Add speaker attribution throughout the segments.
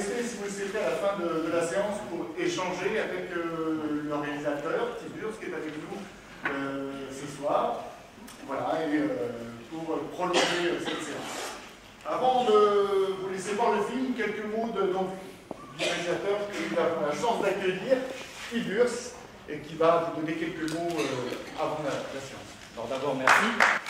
Speaker 1: si vous le souhaitez, à la fin de, la séance pour échanger avec euh, le réalisateur, Tiburce, qui est avec nous euh, ce soir? Voilà, et euh, pour prolonger euh, cette séance. Avant de vous laisser voir le film, quelques mots de, donc, du réalisateur que nous avons la chance d'accueillir, Tiburce, et qui va vous donner quelques mots avant la séance.
Speaker 2: Alors d'abord, merci.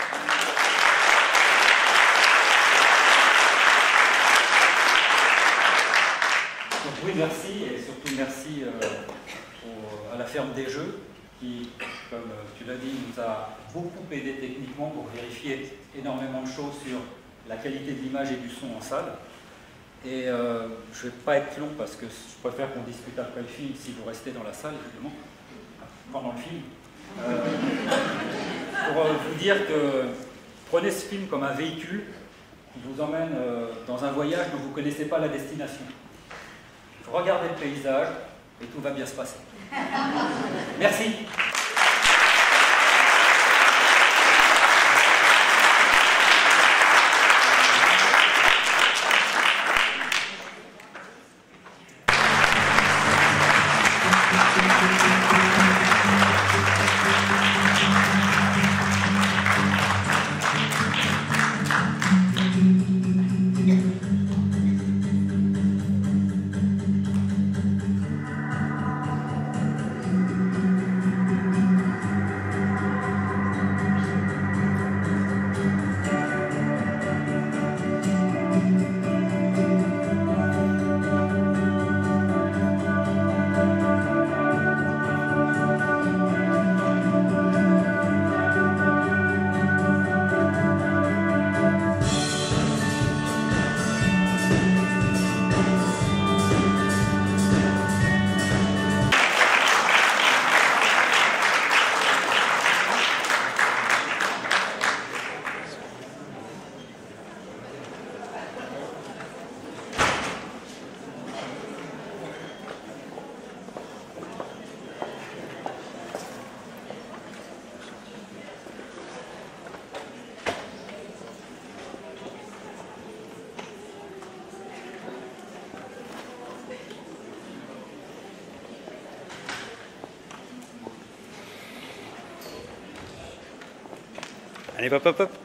Speaker 2: Oui, merci, et surtout merci euh, à la ferme des jeux, qui, comme euh, tu l'as dit, nous a beaucoup aidé techniquement pour vérifier énormément de choses sur la qualité de l'image et du son en salle. Et euh, je ne vais pas être long parce que je préfère qu'on discute après le film si vous restez dans la salle, évidemment, pendant le film. Pour vous dire que prenez ce film comme un véhicule qui vous emmène dans un voyage dont vous ne connaissez pas la destination. Regardez le paysage et tout va bien se passer. Merci.
Speaker 1: Ahí, papá, papá.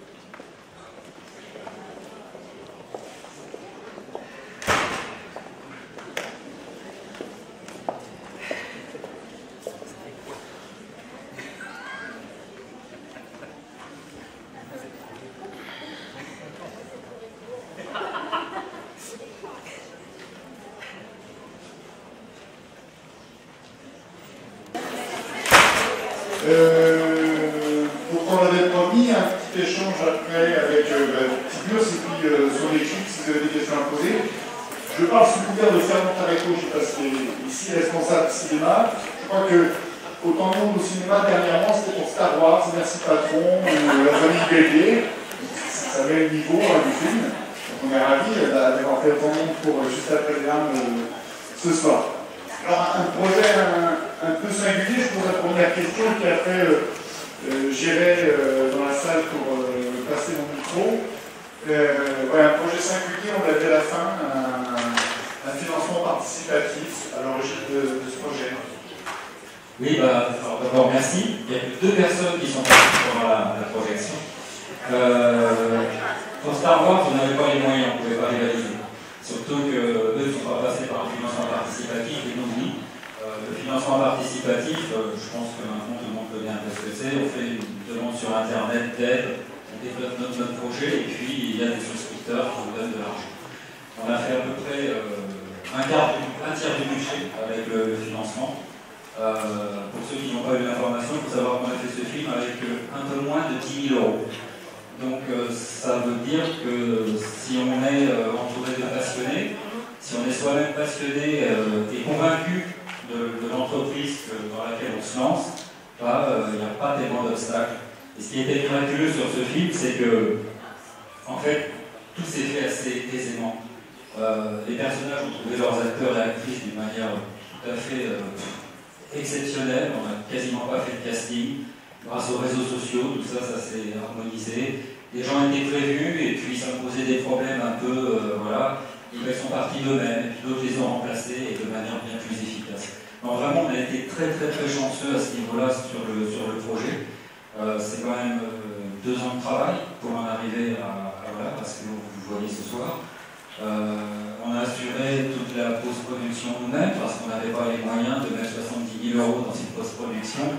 Speaker 1: Autant nous au cinéma dernièrement c'était pour Star Wars, Merci Patron, ou La famille Bélier. Ça met le niveau hein, du film. Donc on est ravis d'avoir fait autant de monde pour euh, juste après les larmes euh, ce soir. Alors, un projet un, peu singulier, je pose la première question, puis après, euh, euh, j'irai dans la salle pour passer mon micro. Un projet singulier, on l'a dit à la fin, un, financement participatif à l'origine de ce projet.
Speaker 2: Oui, bah, d'abord merci. Il y a deux personnes qui sont parties pendant la, projection. Euh, pour Star Wars, on n'avait pas les moyens, on ne pouvait pas les réaliser. Surtout que eux ne sont pas passés par un financement participatif et nous, oui. Euh, le le financement participatif, euh, je pense que maintenant tout le monde peut bien ce que c'est. On fait une demande sur Internet d'aide, on développe notre, projet et puis il y a des souscripteurs qui nous donnent de l'argent. On a fait à peu près un, quart un tiers du budget avec le, financement. Pour ceux qui n'ont pas eu l'information, il faut savoir qu'on a fait ce film avec un peu moins de 10 000 euros. Donc ça veut dire que si on est entouré de passionnés, si on est soi-même passionné euh, et convaincu de, l'entreprise dans laquelle on se lance, bah, euh, il n'y a pas tellement d'obstacles. Et ce qui était miraculeux sur ce film, c'est que, en fait, tout s'est fait assez aisément. Euh, les personnages ont trouvé leurs acteurs et actrices d'une manière tout à fait exceptionnelle. On n'a quasiment pas fait de casting. Grâce aux réseaux sociaux, tout ça, ça s'est harmonisé. Les gens étaient prévus et puis ça posait des problèmes un peu, voilà ils sont partis d'eux-mêmes, et puis d'autres les ont remplacés et de manière bien plus efficace. Donc vraiment, on a été très très très chanceux à ce niveau-là sur le, sur le projet. Euh, c'est quand même euh, deux ans de travail pour en arriver à, voilà, à ce que vous voyez ce soir. Euh, on a assuré toute la post-production nous-mêmes parce qu'on n'avait pas les moyens de mettre 70 000 euros dans cette post-production.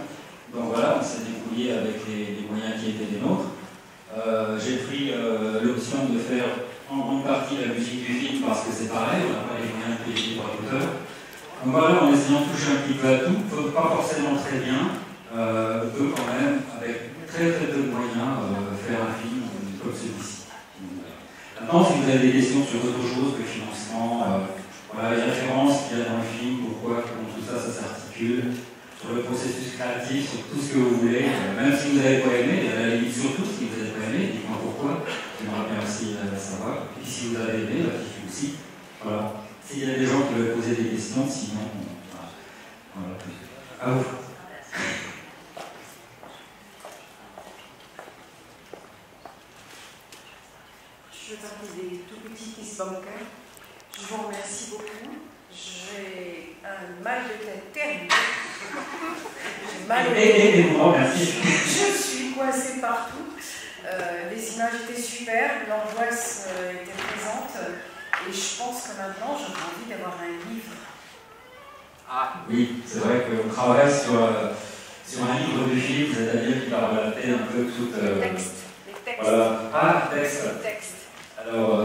Speaker 2: Donc voilà, on s'est débrouillé avec les, moyens qui étaient les nôtres. J'ai pris l'option de faire en grande partie la musique du film parce que c'est pareil, on n'a pas les moyens de payer par l'auteur. Donc voilà, en essayant de toucher un petit peu à tout, pas forcément très bien, euh, on peut quand même, avec très très peu de moyens, euh, faire un film comme celui-ci. Si vous avez des questions sur autre chose que le financement, euh, voilà, les références qu'il y a dans le film, pourquoi, comment tout ça, ça s'articule, sur le processus créatif, sur tout ce que vous voulez, même si vous n'avez pas aimé, limite surtout si vous n'avez pas aimé, dites-moi pourquoi. J'aimerais bien aussi euh, savoir. Et puis si vous avez aimé, bah, dites aussi. Voilà. S'il y a des gens qui veulent poser des questions, sinon. Voilà. À vous.
Speaker 3: Je fais partie des tout petits qui se banquent. Je vous remercie beaucoup. J'ai un mal de tête terrible.
Speaker 2: J'ai mal au tête.
Speaker 3: Je suis coincée partout. Euh, les images étaient super, l'angoisse euh, était présente, et je pense que maintenant j'aurais envie d'avoir un livre.
Speaker 2: Ah oui, c'est vrai qu'on travaille sur, euh, sur un livre du film, c'est-à-dire qui va relater un peu tout.
Speaker 3: les textes. Les textes.
Speaker 2: Voilà. Ah, texte.
Speaker 3: Les textes.
Speaker 2: Alors,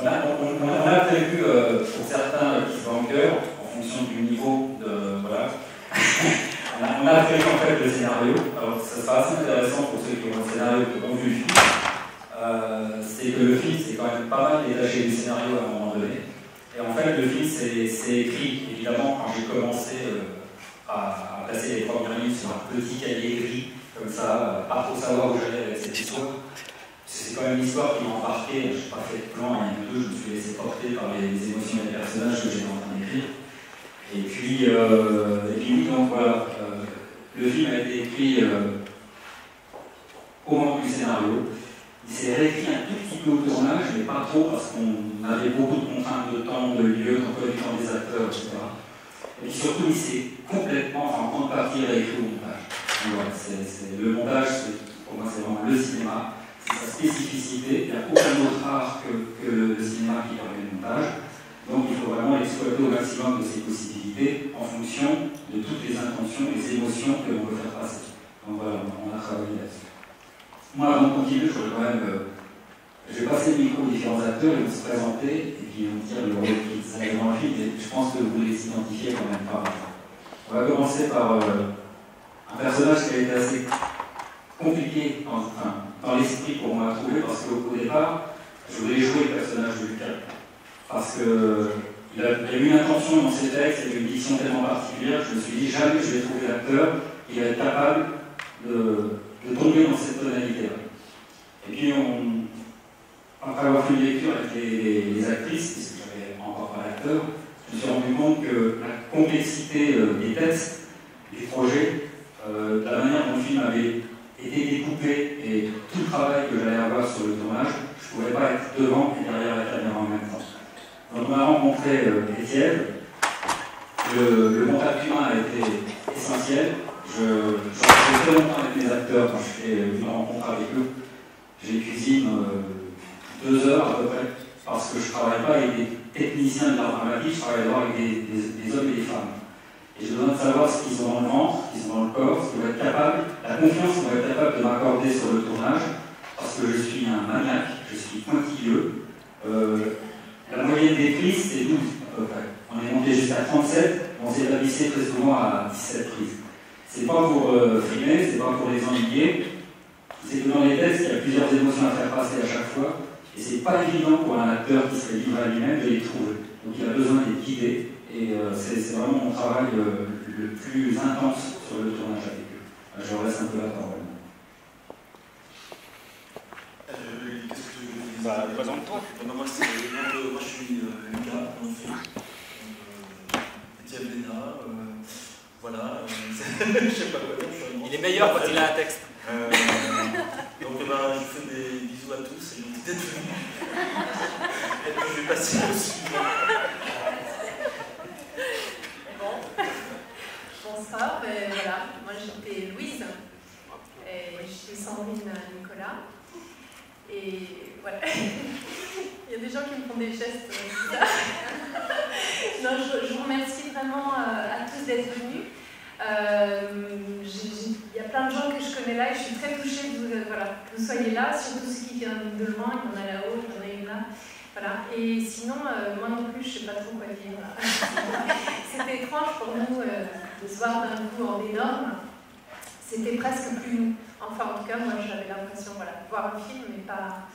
Speaker 2: on, a, on, a, prévu pour certains qui sont en fonction du niveau de. Voilà. On a fait en fait le scénario. Alors, ça sera assez intéressant pour ceux qui ont le scénario qui ont vu le film. Euh, c'est que le film, c'est quand même pas mal détaché du scénario à un moment donné. Et en fait, le film, c'est écrit, évidemment, quand j'ai commencé euh, à, passer les premières minutes sur un petit cahier gris, comme ça, pas trop savoir où j'allais avec cette histoire. C'est quand même une histoire qui m'a embarqué, je n'ai pas fait de plan, rien du tout, je me suis laissé porter par les, émotions des personnages que j'étais en train d'écrire. Et puis, euh, et puis donc voilà, le film a été écrit euh, au moment du scénario. Il s'est réécrit un tout petit peu au tournage, mais pas trop parce qu'on avait beaucoup de contraintes de temps, de lieu, d'emploi du temps des acteurs, etc. Et puis surtout, il s'est complètement, enfin, en grande partie réécrit au montage. le montage, pour moi, c'est vraiment le cinéma, sa spécificité. Il n'y a aucun autre art que, le cinéma qui permet le montage. Donc il faut vraiment l'exploiter au maximum de ses possibilités en fonction de toutes les intentions, les émotions que l'on veut faire passer. Donc voilà, on a travaillé là-dessus. Moi, avant de continuer, je voudrais quand même. Euh, je vais passer le micro aux différents acteurs, ils vont se présenter et puis ils vont dire le rôle qu'ils avaient dans le. Et je pense que vous les identifiez quand même pas On va commencer par euh, un personnage qui a été assez compliqué enfin, dans l'esprit pour moi à trouver parce qu'au départ, je voulais jouer le personnage de Lucas parce qu'il a, eu une intention dans ses textes et une diction tellement particulière, je me suis dit jamais je vais trouver l'acteur qui va être capable de, tomber dans cette tonalité-là. Et puis, après avoir fait une lecture avec les, actrices, puisque j'avais encore pas l'acteur, je me suis rendu compte que la complexité euh, des textes, du projet, euh, la manière dont le film avait été découpé et tout le travail que j'allais avoir sur le tournage, je ne pouvais pas être devant et derrière la caméra en même temps. Donc on a rencontré euh, Étienne. Le, le, contact humain a été essentiel. Je, je très longtemps avec mes acteurs quand je fais une rencontre avec eux. J'ai cuisine euh, deux heures à peu près parce que je ne travaille pas avec des techniciens de l'art dramatique, je travaille d'abord avec des, hommes et des femmes. Et j'ai besoin de savoir ce qu'ils ont dans le ventre, ce qu'ils ont dans le corps, ce qu'ils vont être capables, la confiance qu'ils vont être capables de m'accorder sur le tournage, parce que je suis un maniaque, je suis pointilleux. Euh, la moyenne des prises, c'est 12 à peu près. On est monté jusqu'à 37, on s'est établissé très souvent à 17 prises. C'est pas pour euh, frimer, c'est pas pour les ennuyer, c'est que dans les textes, il y a plusieurs émotions à faire passer à chaque fois, et c'est pas évident pour un acteur qui serait livré à lui-même de les trouver. Donc il a besoin d'être guidé, et euh, c'est vraiment mon travail euh, le plus intense sur le tournage avec eux. Euh, je reste un peu la parole.
Speaker 4: Bah, présente-toi.
Speaker 5: moi, je suis Lucas, en fait. Voilà. je sais pas quoi dire.
Speaker 4: Il est meilleur quand il a un texte.
Speaker 5: donc, eh ben, je fais des bisous à tous et je vous d'être venus. Et puis, je vais passer au suivant.
Speaker 6: bonsoir. Ben, moi j'étais Louise et Sandrine Nicolas. Et voilà, il y a des gens qui me font des gestes non, je, vous remercie vraiment à tous d'être venus. Il y a plein de gens que je connais là et je suis très touchée que vous, soyez là, surtout ceux qui viennent de loin, il y en a là-haut, il y en a une là. Voilà. Et sinon, moi non plus, je ne sais pas trop quoi dire. C'était étrange pour nous de se voir d'un coup en énorme, c'était presque plus. Enfin, en tout cas, moi, j'avais l'impression voilà, de voir un film, mais pas.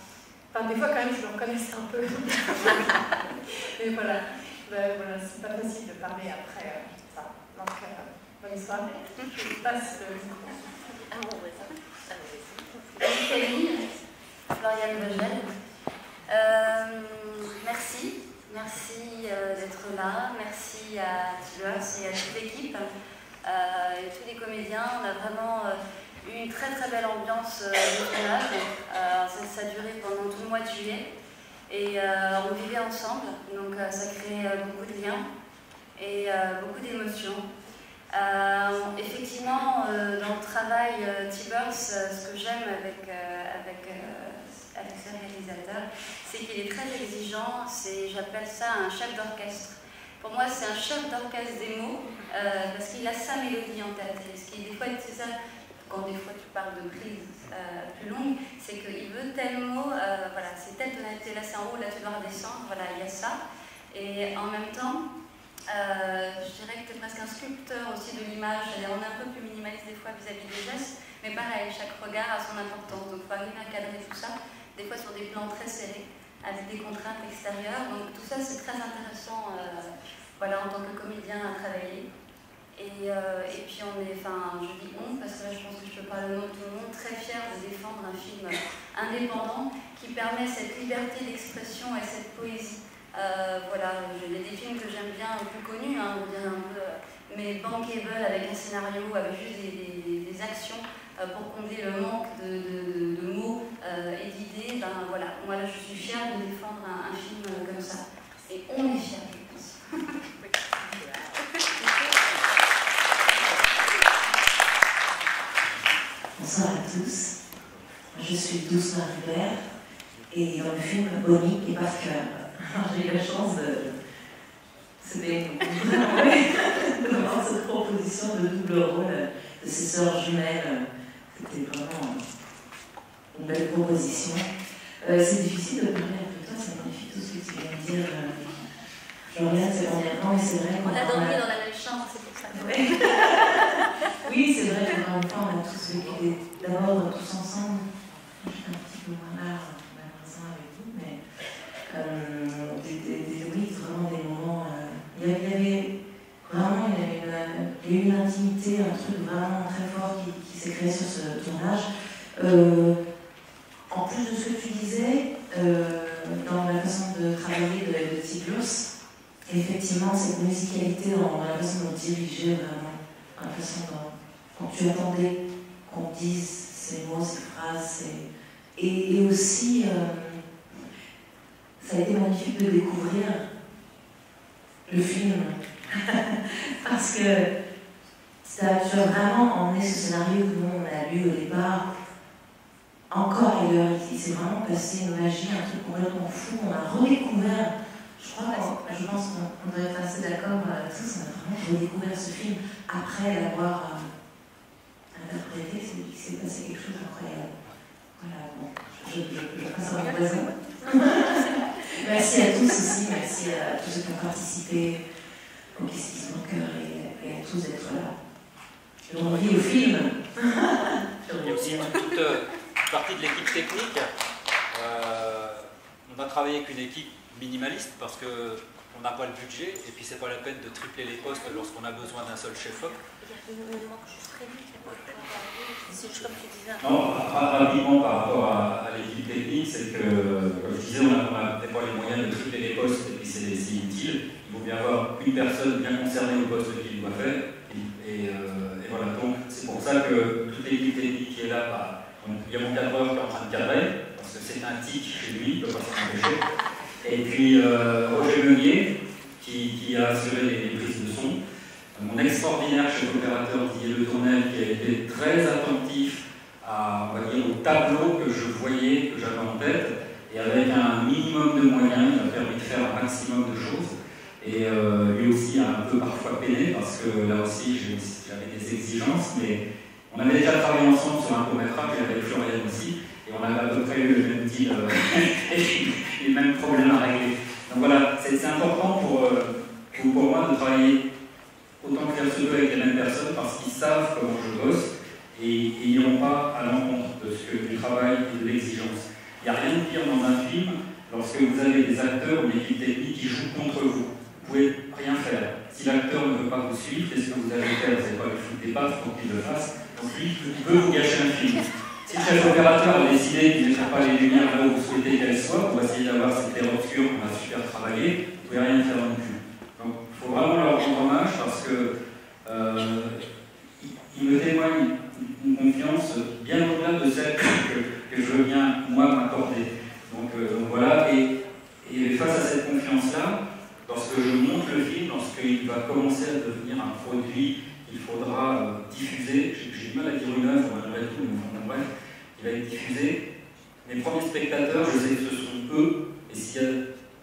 Speaker 6: Enfin, des fois, quand même, je le reconnaissais un peu. mais voilà, ben, voilà c'est pas facile de parler après euh, ça. Euh, bonne soirée. Je passe le micro. Ah bon,
Speaker 7: Floriane Euh, merci. Merci euh, d'être là. Merci à Tibers et à toute l'équipe et tous les comédiens. On a vraiment euh, eu une très très belle ambiance de tournage. Ça, a duré pendant tout le mois de juillet. Et on vivait ensemble, donc ça crée beaucoup de liens et beaucoup d'émotions. effectivement, dans le travail Tibers, ce que j'aime avec, avec avec ce réalisateur, c'est qu'il est très exigeant, j'appelle ça un chef d'orchestre. Pour moi, c'est un chef d'orchestre des mots, euh, parce qu'il a sa mélodie en tête. Ce qui, des fois, c'est ça, quand des fois tu parles de prise euh, plus longue, c'est qu'il veut tel mot, euh, voilà, c'est telle tonalité, là c'est en haut, là tu dois redescendre, voilà, il y a ça. Et en même temps, je dirais que tu es presque un sculpteur aussi de l'image, on est un peu plus minimaliste des fois vis-à-vis -vis des gestes, mais pareil, chaque regard a son importance, donc il faut arriver à cadrer tout ça des fois sur des plans très serrés, avec des contraintes extérieures. Donc tout ça, c'est très intéressant euh, voilà, en tant que comédien à travailler. Et, euh, et, puis on est, enfin je dis on parce que là je pense que je peux parler au nom de tout le monde, très fier de défendre un film indépendant qui permet cette liberté d'expression et cette poésie. Euh, voilà, il y a des films que j'aime bien, plus connus, hein, on un peu, mais bankable avec un scénario, avec juste des, actions pour combler le manque de, mots euh, et d'idées, ben voilà, moi là je suis fière de défendre un, film euh, comme ça. Et on est fiers, je pense.
Speaker 8: Bonsoir à tous. Je suis Douce Marie et dans le film Bonnie et Pascal. J'ai eu la chance de. C'était cette proposition de double rôle de ces sœurs jumelles c'était vraiment une belle proposition. Euh, c'est difficile de parler avec toi, c'est magnifique tout ce que tu viens de dire. Euh, je regarde ces derniers temps et c'est vrai
Speaker 7: qu'on a dormi dans la même chambre, c'est pour ça.
Speaker 8: oui, c'est vrai qu'encore une fois, on a tous vécu d'abord tous ensemble. J'étais un petit peu moins là, malheureusement, avec vous, mais euh, des, des, oui, vraiment des moments. il y avait Vraiment, il y, a eu une, intimité, un truc vraiment très fort qui, s'est créé sur ce tournage. Euh, plus de ce que tu disais, euh, dans la façon de travailler de, de effectivement, cette musicalité dans la façon de diriger vraiment, la façon dont quand tu attendais qu'on dise ces mots, ces phrases, et, aussi, euh, ça a été magnifique de découvrir le film. Parce que ça a vraiment emmené ce scénario que nous on a lu au départ encore ailleurs. Il s'est vraiment passé une magie, un truc complètement fou. On a redécouvert Je crois je pense qu'on doit être assez d'accord euh, tous. On a vraiment redécouvert ce film après l'avoir euh, interprété. Qu'il s'est passé quelque chose d'incroyable. Voilà, bon, je, je, je, à mon voisin. merci à tous aussi, merci à tous ceux qui ont participé au Questions de cœur et, et à tous d'être là. J'ai envie au film.
Speaker 2: Il y a aussi toute, euh, partie de l'équipe technique. Euh, on a travaillé avec une équipe minimaliste parce que on n'a pas le budget et puis c'est pas la peine de tripler les postes lorsqu'on a besoin d'un seul chef-op.
Speaker 7: Pas.
Speaker 2: Non, ra- rapidement par rapport à, l'équipe technique, c'est que, comme je disais, on n'a des fois les moyens de tripler les postes et puis c'est inutile. Il vaut bien avoir une personne bien concernée au poste qu'il doit faire. Et, et, euh, et voilà, donc c'est pour ça que toute l'équipe technique qui est là, bah, donc, il y a mon cadreur qui est en train de cadrer, parce que c'est un tic chez lui, il ne peut pas s'en empêcher. Et puis euh, Roger Meunier, qui, qui a assuré les, prises de son. Mon extraordinaire chef opérateur Didier Le Tournel, qui a été très attentif au tableau que je voyais, que j'avais en tête, et avec un minimum de moyens, il a permis de faire un maximum de choses. Et euh, lui aussi a un peu parfois peiné, parce que là aussi j'avais des exigences, mais on avait déjà travaillé ensemble sur un court-métrage, avec Florian aussi, et on avait à peu près eu le même deal euh, et les mêmes problèmes à régler. Donc voilà, c'est important pour, euh, pour, pour moi de travailler autant que peut avec les mêmes personnes parce qu'ils savent comment je bosse et, ils n'iront pas à l'encontre de que du travail et de l'exigence. Il n'y a rien de pire dans un film lorsque vous avez des acteurs ou une équipe technique qui jouent contre vous. Vous pouvez rien faire. Si l'acteur ne veut pas vous suivre, qu'est-ce que vous allez faire Vous n'allez pas lui foutre des baffes pour qu'il le fasse. Il peut vous gâcher un film. Si chef opérateur a décidé qu'il ne mettra pas les lumières là où vous souhaitez qu'elles soient, pour essayer d'avoir cette terre obscure qu'on a super travaillé, vous ne pouvez rien faire non plus. Donc il faut vraiment leur rendre hommage parce que euh, ils- ils me témoignent une confiance bien au-delà de celle que, que je veux bien moi m'accorder. Donc, euh, donc voilà, et, et face à cette confiance-là, lorsque je monte le film, lorsqu'il va commencer à devenir un produit qu'il faudra euh, diffuser, j'ai j'ai du mal à dire une œuvre malgré tout, mais enfin, bref, il va être diffusé. Mes premiers spectateurs, je sais que ce sont eux, et s'il y a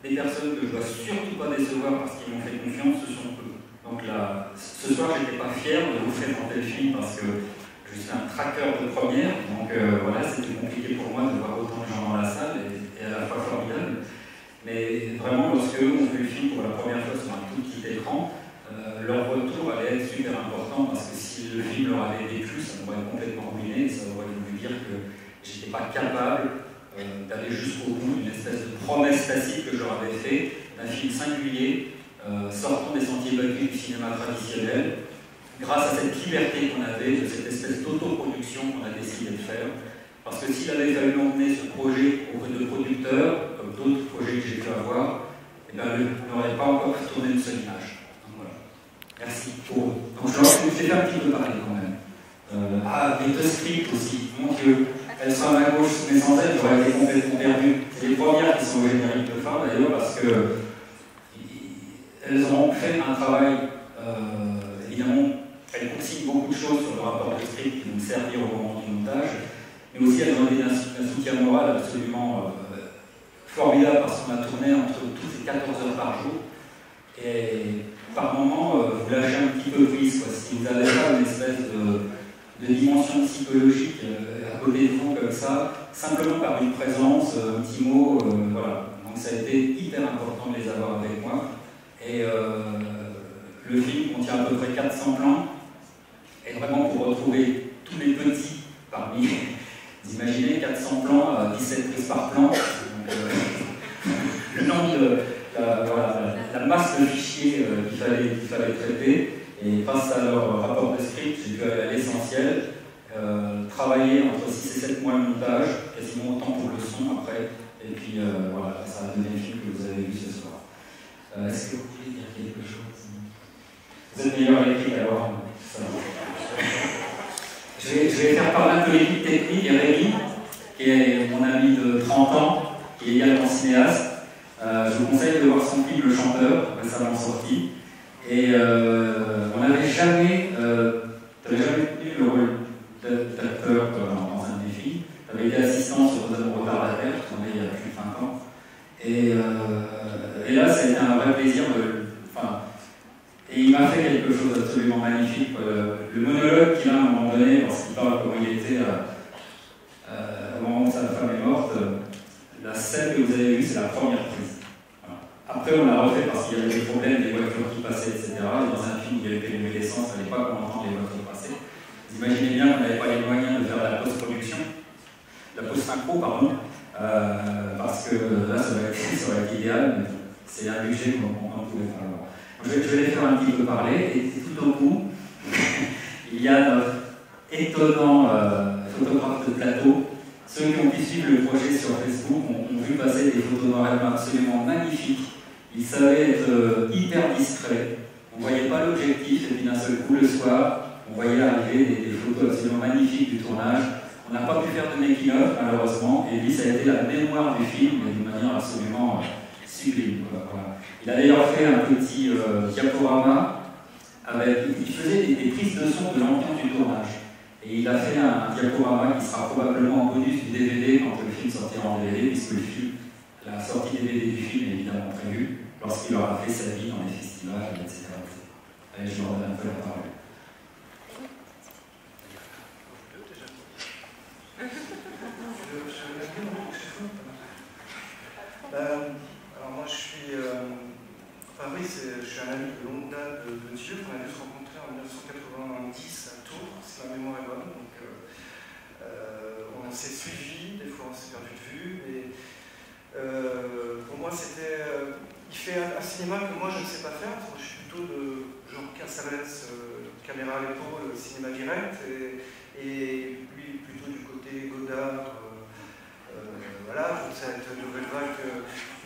Speaker 2: des personnes que je dois surtout pas décevoir parce qu'ils m'ont fait confiance, ce sont eux. Donc là, ce soir, j'étais pas fier de vous présenter le film parce que je suis un traqueur de première, donc euh, voilà, c'était compliqué pour moi de voir autant de gens dans la salle et, et à la fois formidable. Mais vraiment, lorsque eux ont vu le film pour la première fois sur un tout petit écran, euh, leur retour allait être super important parce que si le film leur avait déplu, ça m'aurait complètement ruiné, ça aurait voulu dire que j'étais pas capable euh, d'aller jusqu'au bout d'une espèce de promesse tacite que je leur avais fait d'un film singulier, euh, sortant des sentiers battus du cinéma traditionnel, grâce à cette liberté qu'on avait, de cette espèce d'autoproduction qu'on a décidé de faire. Parce que s'il avait fallu emmener ce projet auprès de producteurs, comme d'autres projets que j'ai pu avoir, eh ben, on n'aurait pas encore tourné une seule image. Donc, voilà. Merci pour eux. Donc je leur ai fait un petit peu parler quand même. Euh, ah, les deux scripts aussi, mon Dieu. Elles sont à ma gauche, mais sans elles, j'aurais été complètement perdu. C'est les premières qui sont au générique de fin d'ailleurs, parce que elles ont fait un travail, euh, évidemment, elles consignent beaucoup de choses sur le rapport de script qui vont servir au moment du montage, mais aussi été d'un d'un soutien moral absolument euh, formidable parce qu'on a tourné entre 12 et 14 heures par jour. Et par moment, euh, vous lâchez un petit peu prise. Quoi. Si vous n'avez pas une espèce de, dimension psychologique euh, à côté de vous comme ça, simplement par une présence, euh, un petit mot, voilà. Donc ça a été hyper important de les avoir avec moi. Et le film contient à peu près 400 plans. Vraiment pour retrouver tous les petits parmi, vous imaginez 400 plans, à 17 prises par plan. Euh, le nombre de, la, voilà, la, masse de fichiers euh, qu'il fallait, fallait traiter. Et grâce à leur rapport de script, j'ai pu aller à l'essentiel. Euh, travailler entre 6 et 7 mois de montage, quasiment autant pour le son après. Et puis euh, voilà, ça a donné le film que vous avez vu ce soir. Euh, Est-ce que vous voulez dire quelque chose? Vous êtes meilleur à l'écrit alors ça. Je vais, faire parler un peu l'équipe technique et Rémi, qui est mon ami de 30 ans, qui est également cinéaste. Euh, je vous conseille de voir son film Le Chanteur, récemment sorti. Et euh, on n'avait jamais, euh, t'avais jamais tenu le rôle d'acteur dans, un défi. Tu avais été assistant sur Retardataire, tu en es il y a plus de 20 ans. Et, euh, et là, c'est magnifique. Le, monologue qu'il a à un moment donné, lorsqu'il parle comment il était au moment où sa femme est morte, la scène que vous avez vue, c'est la première prise. Après, on l'a refait parce qu'il y avait des problèmes, des voitures qui passaient, etc. dans un film il y avait pénurie d'essence, il ne fallait pas qu'on entende les voitures passer. Vous imaginez bien qu'on n'avait pas les moyens de faire la post-production, la post-synchro, pardon, euh, parce que là, ça va être idéal, mais c'est un budget qu'on pouvait faire. Je vais, je vais les faire un petit peu parler, et tout au bout, il y a notre étonnant euh, photographe de plateau. Ceux qui ont pu suivre le projet sur Facebook ont, vu passer des photos absolument magnifiques il savait être euh, hyper discret. On ne voyait pas l'objectif, et puis d'un seul coup, le soir, on voyait arriver des, photos absolument magnifiques du tournage. On n'a pas pu faire de making-of, malheureusement, et lui, ça a été la mémoire du film, mais d'une manière absolument euh, Il a d'ailleurs fait un petit euh, diaporama avec. Il faisait des, prises de son de l'ambiance du tournage. Et il a fait un diaporama qui sera probablement en bonus du DVD quand le film sortira en DVD, puisque la sortie DVD du film est évidemment prévue lorsqu'il aura fait sa vie dans les festivals, etc. Allez, je redonne un peu la parole.
Speaker 9: Euh, moi je suis, euh, oui, je suis un ami de longue date de, Dieu qu'on a dû se rencontrer en 1990 à Tours, si ma mémoire est bonne. Donc euh, on s'est suivi, des fois on s'est perdu de vue, pour moi c'était il fait un, cinéma que moi je ne sais pas faire, je suis plutôt de genre Casales, euh, caméra à l'épaule, cinéma direct, et, plutôt du côté Godard, euh, euh, voilà, cette nouvelle vague que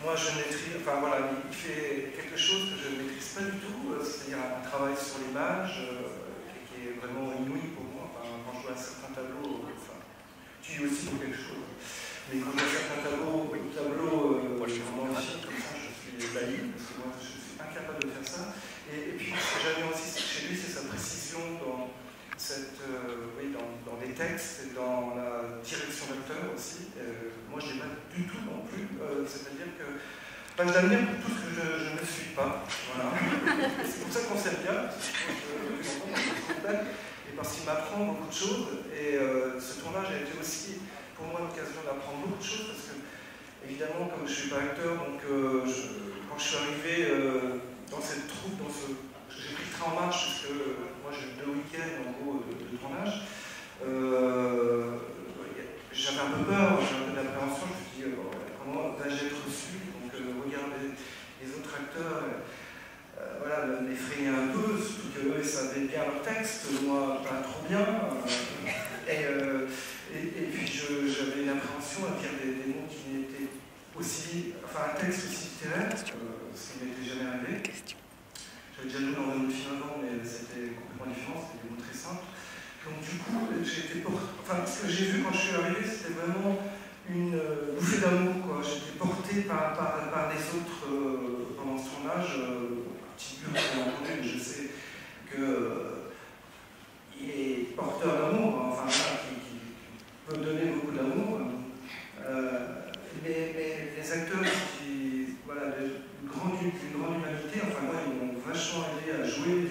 Speaker 9: moi je maîtrise, enfin voilà, il fait quelque chose que je ne maîtrise pas du tout, c'est-à-dire un travail sur l'image qui est vraiment inouï pour moi, quand je vois un certain tableau, enfin, tu dis aussi pour quelque chose, mais quand je vois certains tableaux, tableaux, moi je suis vraiment parce que moi je suis incapable de faire ça. Et, puis ce que j'aime aussi chez lui, c'est sa précision dans, cette, euh, oui, dans, dans, les textes et dans la direction d'acteur aussi. Euh, moi je n'ai pas du tout non plus. Euh, c'est-à-dire que je l'aime pour tout ce que je, je, ne suis pas. Voilà. c'est pour ça qu'on s'aime bien. Et parce qu'il m'apprend beaucoup de choses. Et ce tournage a été aussi pour moi l'occasion d'apprendre beaucoup de choses parce que évidemment, comme je ne suis pas acteur, donc je, quand je suis arrivé dans cette troupe, dans ce, j'ai pris train en marche, parce que moi j'ai deux week-ends en gros de, tournage, euh, j'avais un peu peur, j'avais un peu d'appréhension, je me suis dit, euh, comment vais-je être reçu? Donc regarder les autres acteurs, voilà, m'effrayer un peu, surtout qu'eux savaient bien leur texte, moi pas trop bien. Et, puis j'avais une appréhension à dire des, mots qui n'étaient aussi, enfin un texte aussi littéraire, euh, ce qui m'était jamais arrivé. J'avais déjà joué dans un autre film avant, mais c'était complètement différent, c'était des mots très simples. Donc du coup, j'ai été enfin ce que j'ai vu quand je suis arrivé, c'était vraiment une euh, bouffée d'amour, quoi. J'étais porté par, par, par, les autres euh, pendant ce tournage, euh, petit peu je sais que il est porteur d'amour, enfin qui, qui, peut donner beaucoup d'amour. Mais, les acteurs qui, voilà, d'une grande, grande, humanité, enfin moi, ils m'ont vachement aidé à jouer.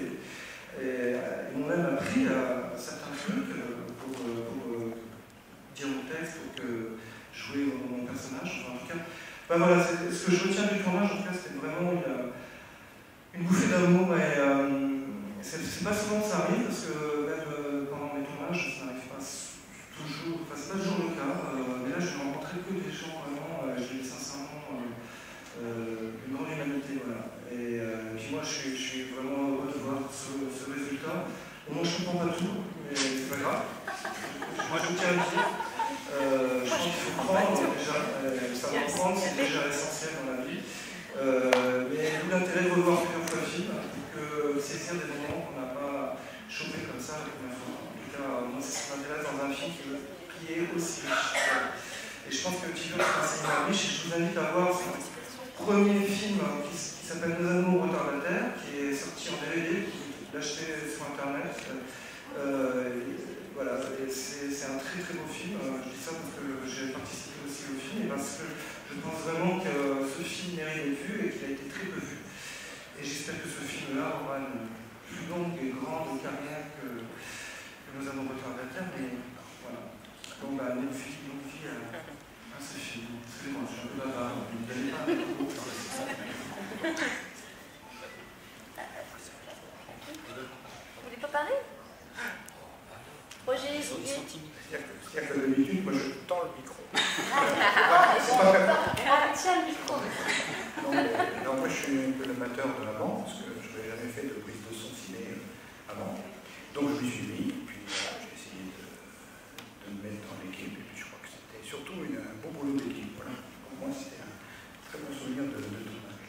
Speaker 9: Et, ils m'ont même appris à, certains trucs euh, pour, euh, euh, dire mon texte, pour jouer mon, personnage. en tout cas, ben voilà, ce que je retiens du tournage, en tout cas, c'était vraiment une, une bouffée d'amour. Et c'est pas souvent que ça arrive, parce que même pendant mes tournages, n'arrive pas toujours, enfin, c'est pas toujours le cas. mais là, je n'ai rencontré que des gens j'ai sincèrement euh, euh, une grande humanité. Voilà. Et euh, puis moi, je suis, je suis, vraiment heureux de voir ce, ce résultat. Bon, moi, je ne comprends pas tout, mais c'est pas grave. Euh, je pense qu'il faut prendre déjà. savoir prendre, c'est déjà essentiel dans la vie. Euh, mais d'où l'intérêt de revoir plusieurs fois le film pour que saisir des moments qu'on n'a pas chopé comme ça la première fois. En tout cas, moi, c'est ce qui m'intéresse dans un film qui, qui est aussi riche. Et je pense que Tito est un cinéma riche. Et je vous invite à voir son premier film qui, s'appelle Nos amours retardataires, qui est sorti en DVD, vous l'acheter sur Internet. Euh, voilà, c'est un très très beau film. Je dis ça parce que j'ai participé aussi au film et parce que je pense vraiment que ce film mérite d'être vu et qu'il a été très peu vu. Et j'espère que ce film-là aura une plus longue et grande carrière que, que nous avons retardataire, mais voilà. Donc, bah, notre fille a, a ses filles. Excusez-moi, je suis un peu bavard, vous ne donnez pas.
Speaker 7: Vous voulez pas parler? Roger,
Speaker 9: C'est-à-dire que d'habitude, moi je tends le micro.
Speaker 7: Ah, tiens le micro.
Speaker 9: Non, moi je suis un peu l'amateur de la bande, parce que je n'avais jamais fait de prise de son ciné avant. Donc je me suis mis, puis voilà, j'ai essayé de, de me mettre dans l'équipe, et puis je crois que c'était surtout une- un bon boulot d'équipe. Voilà. Pour moi, c'était un très bon souvenir de, de tournage.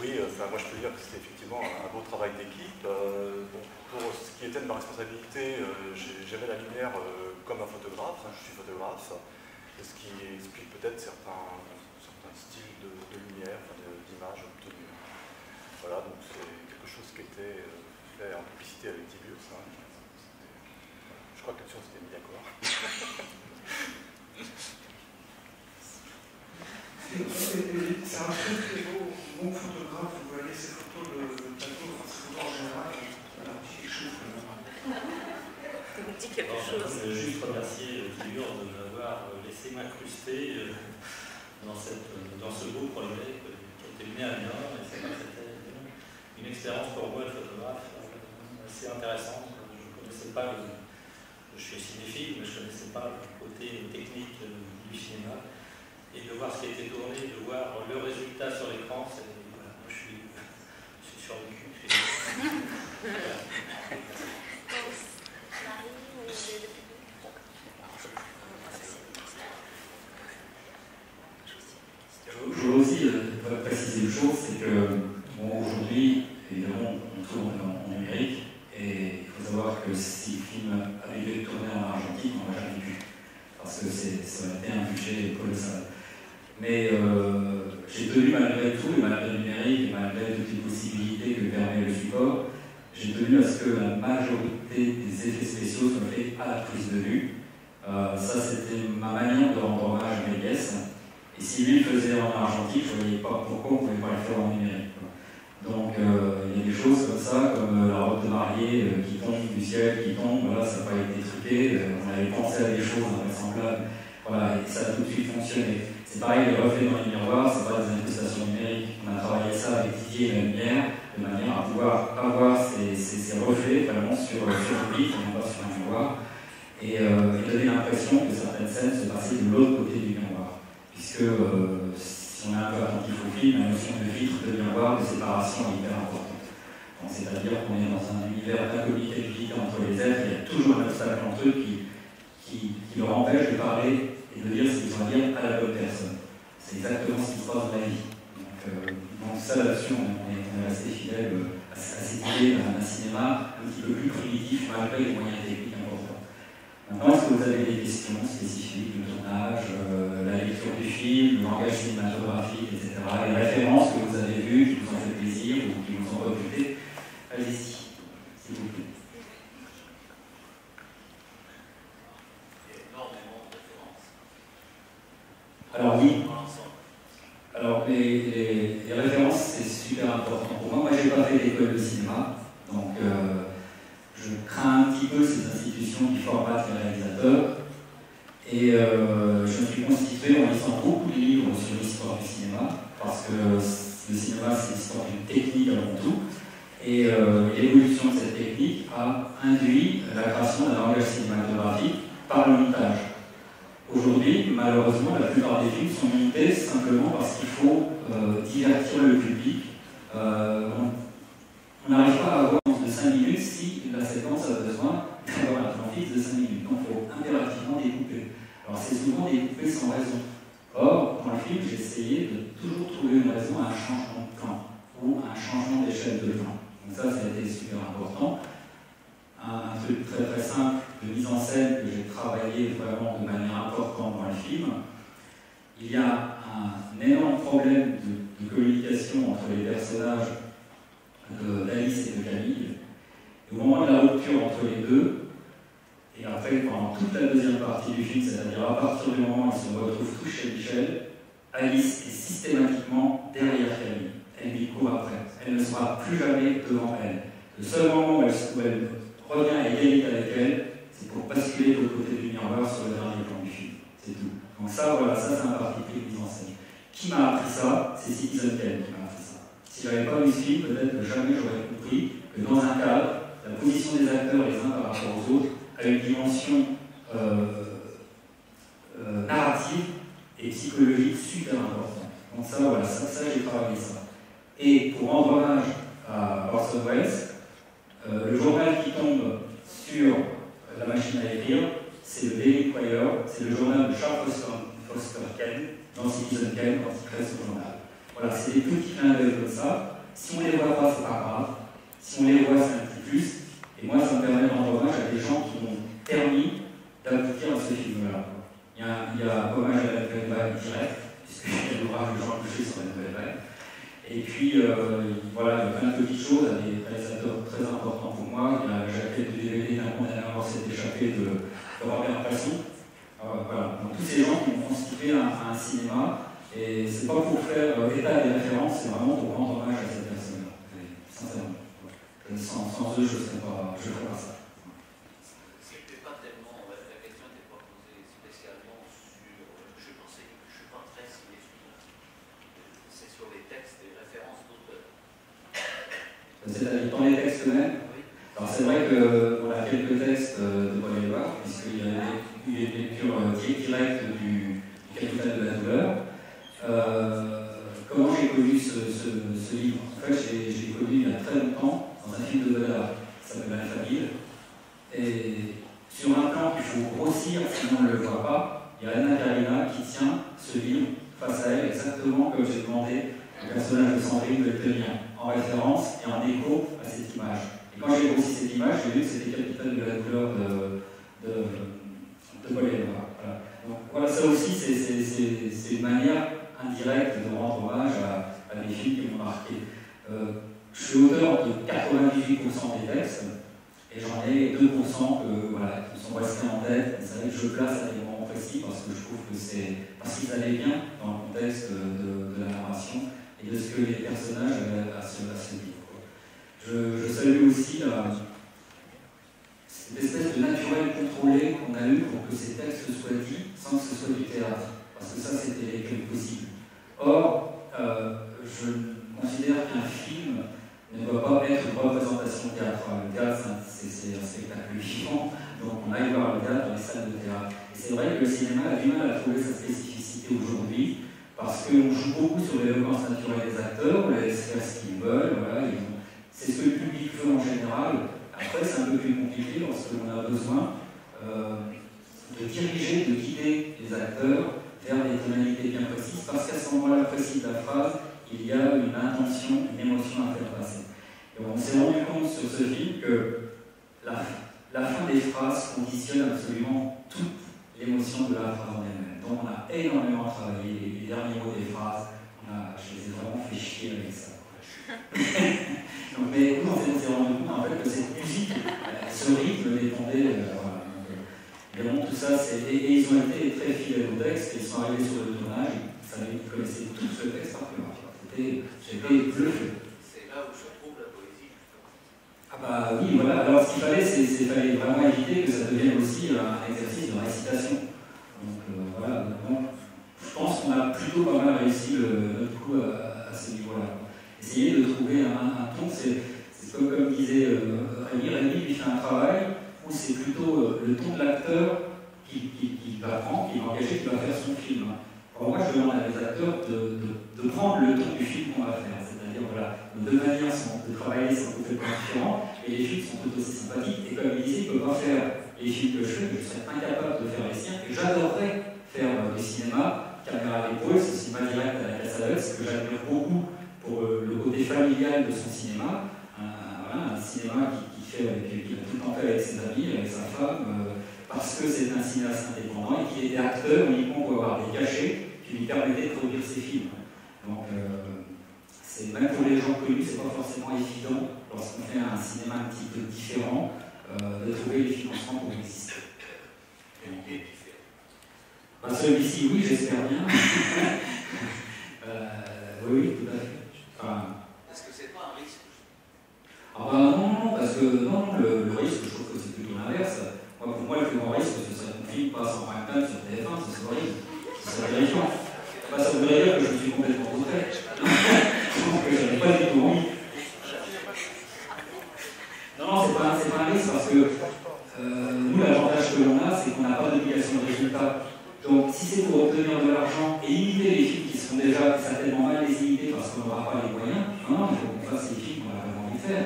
Speaker 10: Oui, euh, enfin, moi je peux dire que c'était effectivement un beau travail d'équipe. Bon, pour ce qui était de ma responsabilité, euh, j'avais la lumière euh, comme un photographe, hein, je suis photographe, ce qui explique peut-être certains, styles de, lumière, enfin, de- d'image obtenues. Voilà, donc c'est quelque chose qui était euh, fait en publicité avec Tibius. hein. Je crois que là-dessus on s'était mis d'accord.
Speaker 9: C'est un très très beau, bon photographe, vous voyez ces photos de, de euh,
Speaker 11: Je voudrais juste remercier Figure de m'avoir laissé m'incruster euh, dans, ce beau projet qui a été mené à bien. C'était une expérience pour moi de photographe euh, assez intéressante. Je ne connaissais pas, le, je suis cinéphile, mais je ne connaissais pas le côté technique euh, du cinéma. Et de voir ce qui a été tourné, de voir le résultat sur l'écran, je suis, je suis sur le cul. Je
Speaker 2: voudrais aussi euh, préciser une chose, c'est que aujourd'hui, évidemment, on tourne en, numérique, et il faut savoir que si le film avait dû tourné en argentique, on l'aurait jamais vu, parce que c'est- ça aurait été un budget colossal. Mais euh, j'ai tenu malgré tout, malgré le numérique, malgré toutes les possibilités que permet le support, j'ai tenu à ce que la majorité des effets spéciaux soient faits à la prise de vue. Euh, ça, c'était ma manière de rendre hommage à Méliès. Et si lui faisait en argentique, je ne voyais pas pourquoi on ne pouvait pas le faire en numérique. Donc euh, il y a des choses comme ça, comme la robe de mariée qui tombe du ciel, qui tombe, voilà, ça n'a pas été truqué, on avait pensé à des choses invraisemblables, voilà, et ça a tout de suite fonctionné. C'est pareil, les reflets dans les miroirs, c'est pas des incrustations numériques. On a travaillé ça avec Didier et la lumière, de manière à pouvoir avoir ces, ces- ces reflets vraiment sur, sur le lit, et non pas sur un miroir, et, euh, donner l'impression que certaines scènes se passaient de l'autre côté du miroir puisque euh, si on est un peu attentif au film, la notion de filtre, de miroir, de séparation est hyper importante. C'est-à-dire qu'on est dans un univers d'incommunicabilité entre les êtres, il y a toujours un obstacle entre eux qui, qui, qui leur empêche de parler et de dire ce qu'ils ont à dire à la bonne personne. C'est exactement ce qui se passe dans la vie. Donc, euh, ça là-dessus, on est, est assez fidèle euh, à, cette idée d'un cinéma un petit peu plus primitif malgré les moyens techniques importants. Maintenant, est-ce que vous avez des questions spécifiques, le tournage, euh, la lecture du film, le langage cinématographique, etc. Les références que vous avez vues, qui vous ont fait plaisir ou qui vous ont rebuté? Allez-y, s'il vous plaît. Alors oui, alors les, références, c'est super important pour moi. Moi, je n'ai pas fait d'école de cinéma, donc euh, je crains un petit peu ces institutions qui formatent les réalisateurs. Et euh, je me suis constitué en lisant beaucoup de livres sur l'histoire du cinéma, parce que le cinéma, c'est l'histoire d'une technique avant tout. Et euh, l'évolution de cette technique a induit la création d'un langage cinématographique par le montage. Aujourd'hui, malheureusement, la plupart des films sont montés simplement parce qu'il faut euh, divertir le public. Euh, on- n'arrive pas à avoir de 5 minutes si la séquence a besoin d'avoir un temps fixe de 5 minutes. Donc il faut impérativement découper. Alors c'est souvent découpé sans raison. Or, dans le film, j'ai essayé de toujours trouver une raison à un changement de plan ou à un changement d'échelle de temps. Donc ça, ça a été super important. Un truc très très simple de mise en scène que j'ai travaillé vraiment de manière importante dans le film. Il y a un énorme problème de, communication entre les personnages d'Alice et de Camille. Au moment de la rupture entre les deux, et après pendant toute la deuxième partie du film, c'est-à-dire à partir du moment où ils se retrouvent tous chez Michel, Alice est systématiquement elle ne sera plus jamais devant elle. Le seul moment où elle, où elle revient à égalité avec elle, pour basculer de l'autre côté du miroir sur le dernier plan du film. C'est tout. Donc ça, voilà, ça c'est un parti pris de mise en scène. Qui m'a appris ça? C'est Citizen Kane qui m'a appris ça. Si j'avais pas vu ce film, peut-être que jamais j'aurais compris que dans un cadre, la position des acteurs les uns par rapport aux autres a une dimension euh, euh, narrative et psychologique super importante. Donc ça, voilà, ça, ça j'ai travaillé ça. Et pour rendre hommage à Orson Welles, euh, le journal qui tombe sur la machine à écrire, c'est le Daily Inquirer, c'est le journal de Charles Foster, Kane, dans Citizen Kane, quand il crée ce journal. Voilà, c'est des petits clins d'œil comme ça. Si on les voit pas, c'est pas grave. Si on les voit, c'est un petit plus. Et moi, ça me permet de rendre hommage à des gens qui m'ont permis d'aboutir à ce film-là. Il y a, il y a hommage à la nouvelle vague direct, puisque j'ai l'ouvrage de Jean Couché sur la nouvelle vague. Et puis, euh, voilà, il y a plein de petites choses, des réalisateurs très importants pour moi. Il y a la jaquette de DVD d'un condamné à mort s'est de, Robert. Euh, voilà, donc tous ces gens qui ont constitué un, un cinéma. Et c'est pas pour faire euh, état des références, c'est vraiment pour rendre hommage à cette personne-là. Sincèrement. Sans, eux, je ne ferais pas ça.
Speaker 12: C'était pas tellement. La question n'était pas posée spécialement sur. Je pensais que je ne suis pas très cinéphile. C'est sur les textes et références d'auteurs.
Speaker 2: C'est-à-dire dans les textes eux-mêmes Alors c'est vrai qu'on a quelques textes de Paul Éluard, puisqu'il y a eu une lecture directe du, Capital de la douleur. Euh, comment j'ai connu ce, livre? En fait, j'ai connu il y a très longtemps dans un film de Godard qui s'appelle La famille. Et sur un plan qu'il faut grossir, sinon on ne le voit pas, il y a Anna Karina qui tient ce livre face à elle, exactement comme j'ai demandé au personnage de Sandrine de le tenir, en référence et en écho à cette image. Et quand j'ai grossi cette image, j'ai vu que c'était Capital de la douleur de, de, de. Donc voilà, ça aussi, c'est une manière indirecte de rendre hommage à, des films qui m'ont marqué. Euh, je suis auteur de 98% des textes, et j'en ai 2% que, voilà, qui sont restés en tête. Vous savez, je place à des moments précis parce que je trouve que c'est parce qu'ils allaient bien dans le contexte de, de, la narration et de ce que les personnages avaient à se, à dire. Je, je, salue aussi la, cette espèce de naturel contrôlé qu'on a eu pour que ces textes soient dits sans que ce soit du théâtre. Parce que ça, c'était possible. Or, euh, je considère qu'un film ne doit pas être une représentation théâtrale. Le théâtre, c'est un spectacle vivant, donc on aille voir le théâtre dans les salles de théâtre. Et c'est vrai que le cinéma a du mal à trouver sa spécificité aujourd'hui, parce qu'on joue l'éloquence naturelle des acteurs, on les laisse faire ce qu'ils veulent, voilà, c'est ce que le public veut en général. Après, c'est un peu plus compliqué lorsqu'on a besoin euh, de diriger, de guider les acteurs vers des tonalités bien précises, parce qu'à ce moment-là précis de la phrase, il y a une intention, une émotion à faire passer. Et on s'est rendu compte sur ce film que la, la, fin des phrases conditionne absolument toute l'émotion de la phrase en elle-même. Donc on a énormément travaillé les, derniers mots des phrases, on a, je les ai vraiment fait chier avec ça. donc, mais on s'est rendu compte en fait que cette musique, ce rythme dépendait. Euh. Et bon, tout ça, et, et, ils ont été très fidèles au texte, ils sont arrivés sur le tournage, ils connaissaient tout ce texte par cœur. J'étais bluffé.
Speaker 12: C'est là où je trouve la poésie.
Speaker 2: Ah bah oui, voilà. Alors ce qu'il fallait, c'est qu'il fallait vraiment éviter que ça devienne aussi un exercice de récitation. Donc euh, voilà. Donc, je pense qu'on a plutôt pas mal réussi le, notre coup à, à ce niveau-là. Essayer de trouver un, ton, c'est comme, comme disait euh, Rémi, Rémi lui fait un travail où c'est plutôt euh, le ton de l'acteur qui, va prendre, qui va engager, qui va faire son film. Alors moi, je demande à mes acteurs de, prendre le ton du film qu'on va faire. C'est-à-dire, voilà, nos deux manières de travailler sont complètement différentes, et les films sont tout aussi sympathiques. Et comme il disait, il ne peut pas faire les films que je fais, je serais incapable de faire les siens, et j'adorerais faire euh, du cinéma, caméra à l'épaule, c'est cinéma direct à la Cassavetes, ce que j'admire beaucoup pour euh, le côté familial de son cinéma, un, cinéma qui, fait, qui, a tout le temps fait avec ses amis, avec sa femme, euh, parce que c'est un cinéaste indépendant et qu'il était acteur uniquement pour avoir des cachets qui lui permettaient de produire ses films. Donc, euh, c'est même pour les gens connus, c'est pas forcément évident lorsqu'on fait un cinéma un petit peu différent de trouver les financements pour exister. Bah, Celui-ci, oui, j'espère bien. euh, oui, tout à fait. Enfin,
Speaker 12: Est-ce que c'est pas un
Speaker 2: que, non, le, le risque, je trouve que c'est plutôt l'inverse. Moi, pour moi, le plus grand risque, c'est que ça ne film passe en prime time sur TF1, ce serait horrible. Ce serait terrifiant. Bah, ça voudrait dire que je suis complètement contraire. Donc, je n'ai pas du tout envie. Non, non, c'est pas, pas un risque parce que euh, nous, l'avantage que l'on a, c'est qu'on n'a pas d'obligation de résultat. Donc, si c'est pour obtenir de l'argent et imiter les films qui sont déjà certainement mal les parce qu'on n'aura pas les moyens, non, non, il faut qu'on fasse les films qu'on a vraiment envie de faire.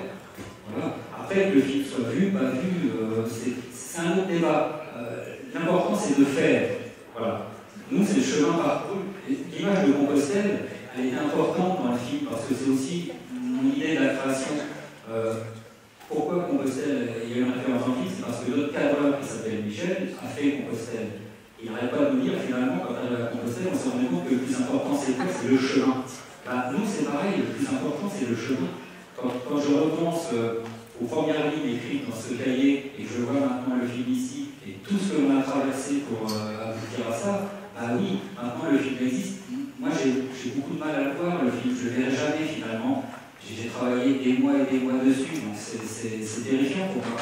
Speaker 2: Voilà. Après, que le film soit vu, pas vu, euh, c'est un autre débat. Euh, l'important, c'est de faire. Voilà. Nous, c'est le chemin parcouru. L'image de Compostelle, elle est importante dans le film parce que c'est aussi mon idée de la création. Euh, pourquoi Compostelle Il y a eu une référence en film, c'est parce que notre cadreur qui s'appelle Michel a fait Compostelle. Il n'arrête pas de nous dire finalement, quand on arrive à on se rend compte que le plus important c'est quoi C'est le chemin. Bah, nous, c'est pareil, le plus important c'est le chemin. Quand, je repense euh, aux premières lignes écrites dans ce cahier et que je vois maintenant le film ici et tout ce que l'on a traversé pour euh, aboutir à ça, ah oui, maintenant le film existe. Moi j'ai beaucoup de mal à le voir, le film, je ne le verrai jamais finalement. J'ai travaillé des mois et des mois dessus, donc c'est terrifiant pour moi.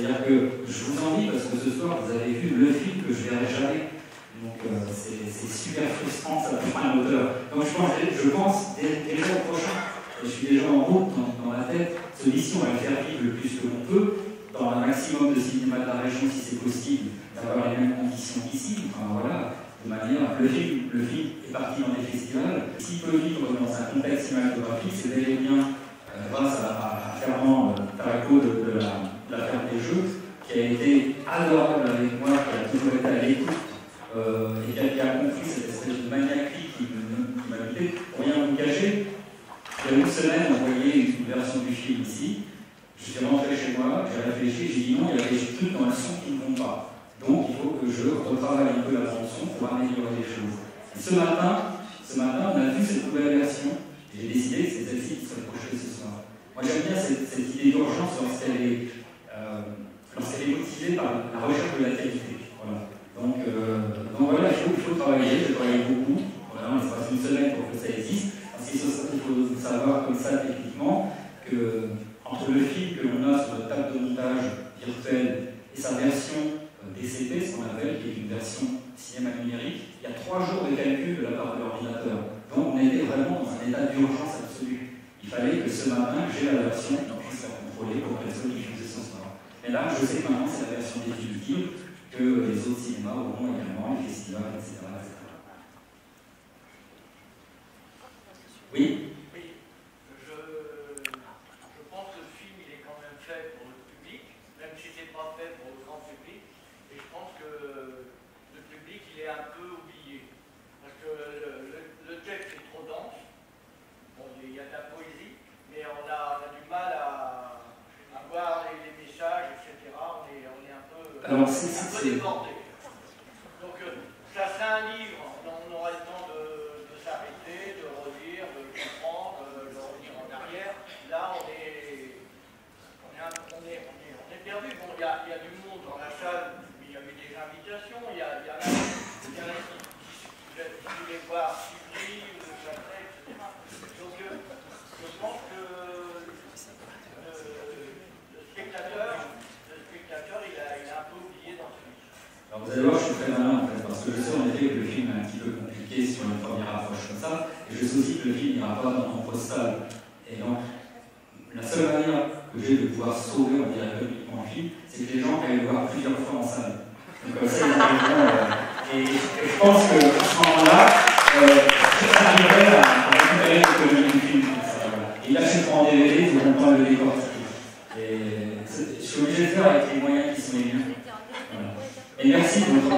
Speaker 2: C'est-à-dire que je vous envie parce que ce soir vous avez vu le film que je verrai jamais. Donc euh, c'est super frustrant, ça pour un auteur. Donc je pense, je pense déjà au prochain, je suis déjà en route dans, dans ma tête, cette mission à faire vivre le plus que l'on peut, dans un maximum de cinéma de la région si c'est possible, d'avoir les mêmes conditions qu'ici. Enfin voilà, de manière. Le film, le film est parti dans les festivals. S'il peut vivre dans un contexte cinématographique, c'est bel bien euh, grâce à, à Fernand euh, de, la, la, ferme des Jeux, qui a été adorable avec moi, qui a toujours été à l'écoute euh, et qui a, compris cette espèce de maniaquerie qui m'a habité. Pour rien vous cacher, il y a une semaine, on voyait une version du film ici. Je suis rentré chez moi, j'ai réfléchi, j'ai dit non, il y a des trucs dans le son qui ne vont pas. Donc il faut que je retravaille un peu la chanson pour améliorer les choses. Ce matin, ce matin, on a vu cette nouvelle version j'ai décidé que c'est celle-ci qui serait projetée ce soir. Moi j'aime bien cette, cette idée d'urgence lorsqu'elle est, euh, lorsqu'elle est motivée par la recherche de la qualité. Euh, donc voilà, il faut, il faut travailler, je travaille beaucoup. Voilà, il se passe une semaine pour que ça existe. Parce qu'il faut savoir comme ça techniquement que entre le film que l'on a sur notre table de montage virtuelle et sa version DCP, ce qu'on appelle, qui est une version cinéma numérique, il y a trois jours de calcul de la part de l'ordinateur. Donc on était vraiment dans un état d'urgence absolue. Il fallait que ce matin, j'ai la version qui puisse la contrôler pour que les autres diffusent ce soir. Et là, je sais maintenant, c'est la version définitive que les autres cinémas auront également, les festivals, etc. Oui Alors, c'est.
Speaker 12: Donc, ça serait un livre, on aura le temps de, de s'arrêter, de relire, de comprendre, de revenir en arrière. Là, on est, on est, on est, on est, on est perdu. Bon, il y, a, y, a du monde dans la salle, mais il y avait des invitations, il y, a, il y, a, il y en a qui, qui, qui voulaient voir Sibri, le Châtelet, etc. Donc, je pense que le, le spectateur.
Speaker 2: Alors vous allez voir, je suis très malin en fait, parce que je sais en effet que le film est un petit peu compliqué sur une première approche comme ça, et je sais aussi que le film n'ira pas dans mon postal. Donc, la seule manière que j'ai de pouvoir sauver, on dirait publiquement le film, c'est que les gens aillent le voir plusieurs fois en salle. Donc comme ça. Euh, et, je pense qu'à ce moment-là, euh, j'arriverai à, à récupérer le film. Et là, je prends en DVD, ils vont pas le décortiquer. Et je suis obligé de faire avec les moyens qui sont les miens. Et merci de votre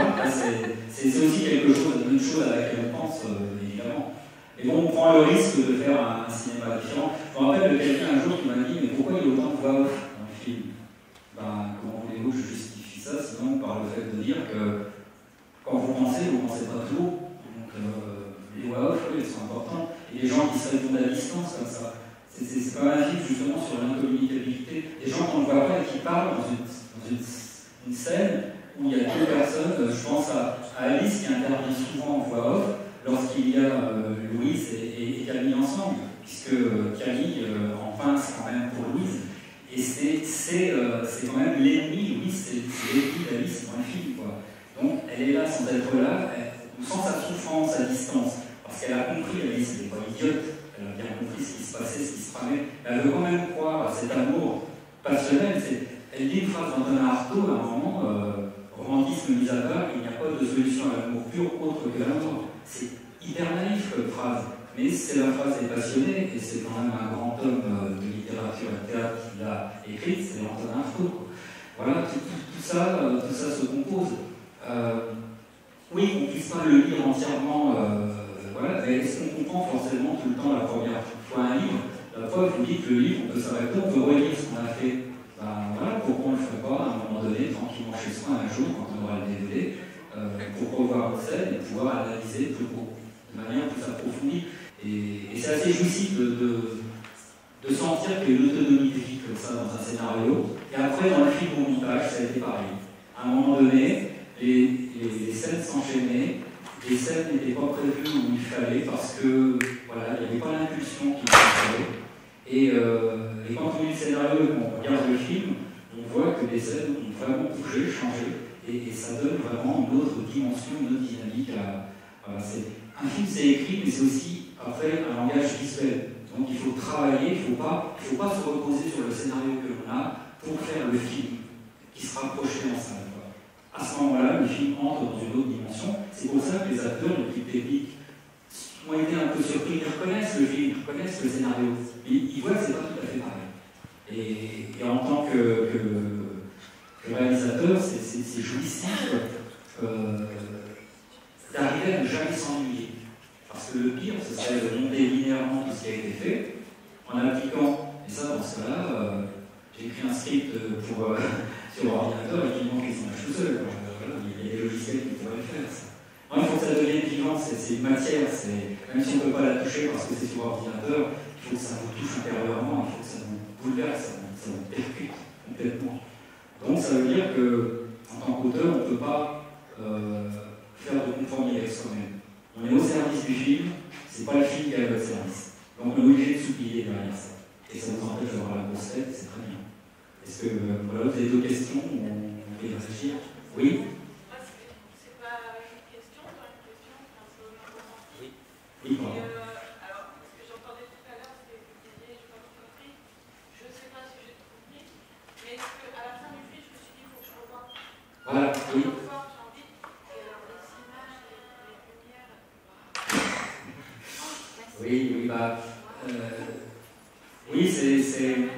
Speaker 2: C'est aussi quelque chose, une chose à laquelle on pense, euh, évidemment. Et bon, on prend le risque de faire un, cinéma différent. Je me rappelle de quelqu'un un jour qui m'a dit Mais pourquoi il y a autant de voix off dans le film? Ben, comment voulez-vous que je justifie ça? Sinon, par le fait de dire que quand vous pensez, vous ne pensez pas toujours. Donc, euh, les voix off, elles sont importantes. Et les gens qui se répondent à distance comme ça. C'est même un film justement sur l'incommunicabilité. Des gens qu'on ne voit pas et qui parlent dans une, scène où il y a deux personnes, je pense à Alice qui intervient souvent en voix off lorsqu'il y a euh, Louise et, Camille ensemble, puisque euh, Camille euh, en pince quand même pour Louise. Et c'est quand même l'ennemi, oui, c'est l'ennemi d'Alice dans le film. Quoi. Donc elle est là sans être là, sent sa souffrance à distance, parce qu'elle a compris, Alice n'est pas idiote, elle a bien compris ce qui se passait, ce qui se tramait. Elle veut quand même croire à cet amour passionnel. Elle dit une phrase d'Antonin Artaud à un moment, euh, romantisme mis à part, il n'y a pas de solution à l'amour pur autre que l'amour. C'est hyper naïf comme phrase, mais c'est la phrase des passionnés, et c'est quand même un grand homme euh, de littérature et de théâtre qui l'a écrite, c'est Antonin Artaud. Voilà, tout, ça, euh, tout ça se compose. oui, on ne puisse pas le lire entièrement, voilà, mais est-ce qu'on comprend forcément tout le temps la première fois un livre? La preuve, vous dites que le livre, on peut s'arrêter, on peut relire ce qu'on a fait ben, voilà, pourquoi on ne le ferait pas à un moment donné, tranquillement chez soi, un jour, quand on aura le DVD, euh, pour revoir une scène et pouvoir analyser de manière plus approfondie. Et, c'est assez jouissif de, sentir qu'il y a une autonomie de comme ça dans un scénario. Et après, dans le film montage, ça a été pareil. À un moment donné, les, scènes s'enchaînaient, les scènes n'étaient pas prévues où il fallait parce que voilà, il n'y avait pas l'impulsion qu'il fallait. Et, euh, et, quand on lit le scénario et qu'on regarde le film, on voit que les scènes ont vraiment bougé, changé, et, ça donne vraiment une autre dimension, une autre dynamique. À, un film, c'est écrit, mais c'est aussi après un langage visuel. Donc il faut travailler, il ne faut, pas, faut pas se reposer sur le scénario que l'on a pour faire le film qui sera projeté en salle. À ce moment-là, le film entre dans une autre dimension. C'est pour ça que les acteurs, l'équipe technique, ont été un peu surpris, ils reconnaissent le film, ils reconnaissent le scénario, mais ils voient que c'est pas tout à fait pareil. Et, en tant que, réalisateur, c'est jouissif euh, d'arriver à ne jamais s'ennuyer. Parce que le pire, ce serait de monter linéairement tout ce qui a été fait, en appliquant, et ça dans ce cas-là, euh, j'ai écrit un script pour, euh, sur l'ordinateur et qui manque les images tout seul. il y a des logiciels qui pourraient le faire. Ça il faut que ça devienne vivant, c'est une matière, même si on ne peut pas la toucher parce que c'est sur ordinateur, il faut que ça vous touche intérieurement, il faut que ça vous bouleverse, ça vous, percute complètement. Donc ça veut dire que en tant qu'auteur, on ne peut pas euh, faire de compromis avec soi-même. On est au service du film, c'est pas le film qui à votre service. Donc on est obligé de s'oublier derrière ça. Et ça nous empêche d'avoir la grosse tête, c'est très bien. Est-ce que euh, voilà, vous avez d'autres questions On peut réfléchir? Oui
Speaker 13: Oui, euh, alors, ce que j'entendais tout à l'heure, c'est que vous disiez, je n'ai pas tout compris, je ne sais pas si j'ai tout compris, mais est-ce qu'à la fin du film, je me suis dit, il faut que je revoie.
Speaker 2: Voilà, oui.
Speaker 13: Encore, j'ai envie, et alors les images, les, lumières.
Speaker 2: Oui, oui, bah. Euh, oui, c'est.